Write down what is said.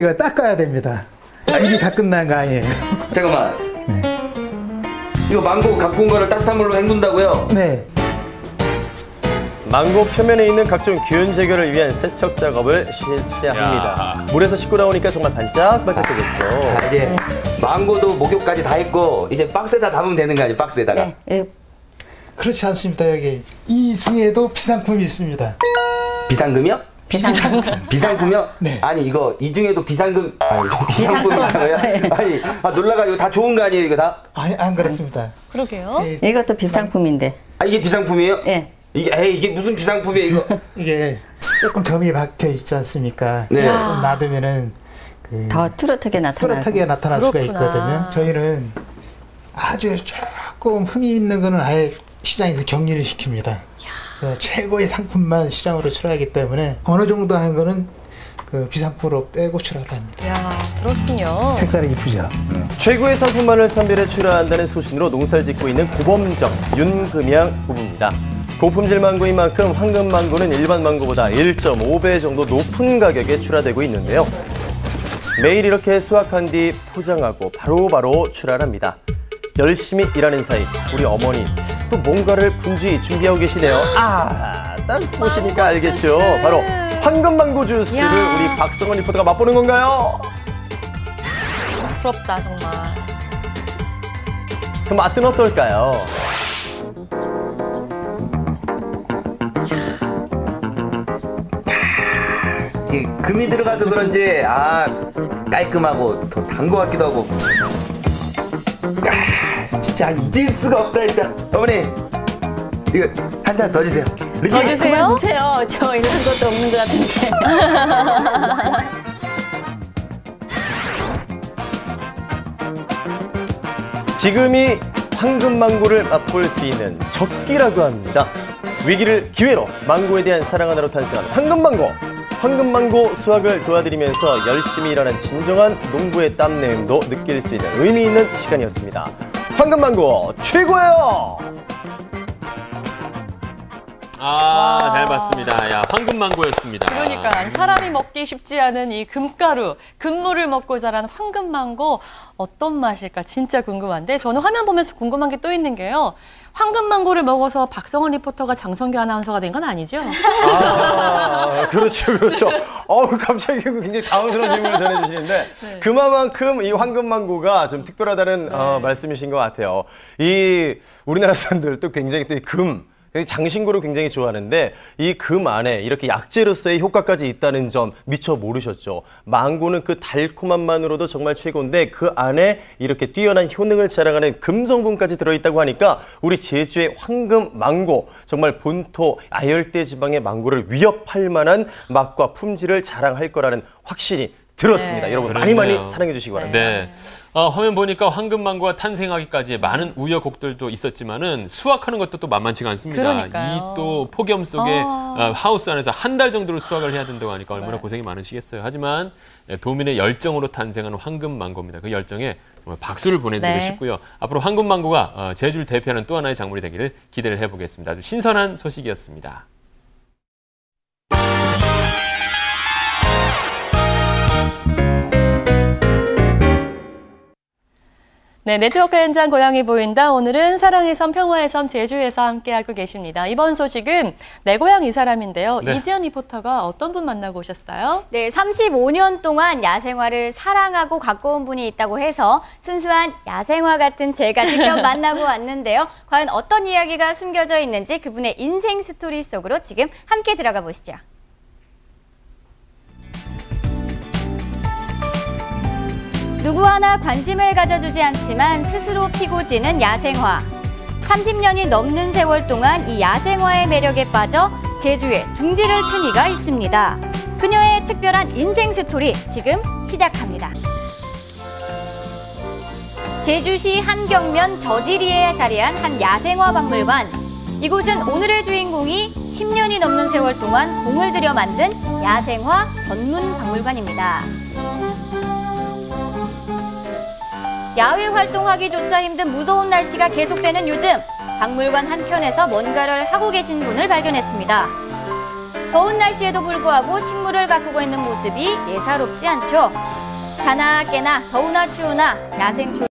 이거 닦아야 됩니다. 일이 다 끝난 거 아니에요. 잠깐만. 네. 이거 망고 갖고 온 거를 따뜻한물로 헹군다고요? 네. 망고 표면에 있는 각종 균 제거를 위한 세척 작업을 실시합니다. 물에서 씻고 나오니까 정말 반짝반짝해졌죠. 아, 이제 망고도 목욕까지 다 했고 이제 박스에다 담으면 되는 거 아니에요? 박스에다가. 네, 예, 그렇지 않습니다. 여기 이 중에도 비상품이 있습니다. 비상금이요? 비상금. 비상품이요? 네. 아니 이거 이 중에도 비상금 아니 비상품이라고요? 아니 아 놀라가 이거 다 좋은 거 아니에요 이거 다? 아니 안 그렇습니다. 그러게요. 예, 이것도 비상품인데. 아 이게 비상품이에요? 예. 이게 에이 이게 무슨 비상품이에요 이거? 이게 조금 점이 박혀 있지 않습니까? 네. 놔두면은 그 더 뚜렷하게 나타나고. 뚜렷하게 나타날 수가 그렇구나. 있거든요. 저희는 아주 조금 흠이 있는 거는 아예 시장에서 격리를 시킵니다. 그래서 최고의 상품만 시장으로 출하하기 때문에 어느 정도 한 거는 그 비상품으로 빼고 출하를 합니다. 야 그렇군요. 색깔이 이쁘죠? 최고의 상품만을 선별해 출하한다는 소신으로 농사를 짓고 있는 고범정 윤금양 부부입니다. 고품질 망고인 만큼 황금 망고는 일반 망고보다 1.5배 정도 높은 가격에 출하되고 있는데요. 매일 이렇게 수확한 뒤 포장하고 바로바로 출하합니다. 열심히 일하는 사이 우리 어머니 또 뭔가를 분주히 준비하고 계시네요. 아, 딱 보시니까 알겠죠. 주스. 바로 황금 망고 주스를 야. 우리 박성원 리포터가 맛보는 건가요? 부럽다 정말. 그 맛은 어떨까요? 이 금이 들어가서 그런지 아 깔끔하고 더단거 같기도 하고 아, 진짜 잊을 수가 없다 진짜 어머니 이거 한 잔 더 주세요 이렇게 더 주세요. 보세요. 저 이런 것도 없는 것 같은데. 지금이 황금 망고를 맛볼 수 있는 적기라고 합니다. 위기를 기회로 망고에 대한 사랑 하나로 탄생한 황금 망고. 황금 망고 수확을 도와드리면서 열심히 일하는 진정한 농부의 땀내음도 느낄 수 있는 의미 있는 시간이었습니다. 황금 망고 최고예요. 아, 잘 봤습니다. 야, 황금망고였습니다. 그러니까 사람이 먹기 쉽지 않은 이 금가루, 금물을 먹고 자란 황금망고 어떤 맛일까 진짜 궁금한데 저는 화면 보면서 궁금한 게 또 있는 게요. 황금망고를 먹어서 박성원 리포터가 장성규 아나운서가 된 건 아니죠? 아, 그렇죠, 그렇죠. 어우, 갑자기 굉장히 당황스러운 질문을 전해주시는데, 네. 그만큼 이 황금망고가 좀 특별하다는 어, 말씀이신 것 같아요. 이 우리나라 사람들도 굉장히 또이 금, 장신구를 굉장히 좋아하는데 이 금 안에 이렇게 약재로서의 효과까지 있다는 점 미처 모르셨죠. 망고는 그 달콤함만으로도 정말 최고인데 그 안에 이렇게 뛰어난 효능을 자랑하는 금 성분까지 들어있다고 하니까 우리 제주의 황금 망고 정말 본토 아열대 지방의 망고를 위협할 만한 맛과 품질을 자랑할 거라는 확신이 들었습니다. 네. 여러분 많이 많이. 사랑해 주시기 바랍니다. 네. 어, 화면 보니까 황금망고가 탄생하기까지 많은 우여곡절도 있었지만은 수확하는 것도 또 만만치가 않습니다. 이 또 폭염 속에 아. 어, 하우스 안에서 한 달 정도를 수확을 해야 된다고 하니까 얼마나 네. 고생이 많으시겠어요. 하지만 예, 도민의 열정으로 탄생하는 황금망고입니다. 그 열정에 정말 박수를 보내드리고 네. 싶고요. 앞으로 황금망고가 어, 제주를 대표하는 또 하나의 작물이 되기를 기대를 해보겠습니다. 아주 신선한 소식이었습니다. 네, 네트워크 현장 고향이 보인다. 오늘은 사랑의 섬, 평화의 섬, 제주에서 함께하고 계십니다. 이번 소식은 내 고향 이 사람인데요. 네. 이지연 리포터가 어떤 분 만나고 오셨어요? 네, 35년 동안 야생화를 사랑하고 가꿔온 분이 있다고 해서 순수한 야생화 같은 제가 직접 만나고 왔는데요. 과연 어떤 이야기가 숨겨져 있는지 그분의 인생 스토리 속으로 지금 함께 들어가 보시죠. 누구 하나 관심을 가져주지 않지만 스스로 피고 지는 야생화. 30년이 넘는 세월 동안 이 야생화의 매력에 빠져 제주에 둥지를 튼 이가 있습니다. 그녀의 특별한 인생 스토리 지금 시작합니다. 제주시 한경면 저지리에 자리한 한 야생화 박물관. 이곳은 오늘의 주인공이 10년이 넘는 세월 동안 공을 들여 만든 야생화 전문 박물관입니다. 야외 활동하기조차 힘든 무더운 날씨가 계속되는 요즘 박물관 한켠에서 뭔가를 하고 계신 분을 발견했습니다. 더운 날씨에도 불구하고 식물을 가꾸고 있는 모습이 예사롭지 않죠. 자나 깨나 더우나 추우나 야생 조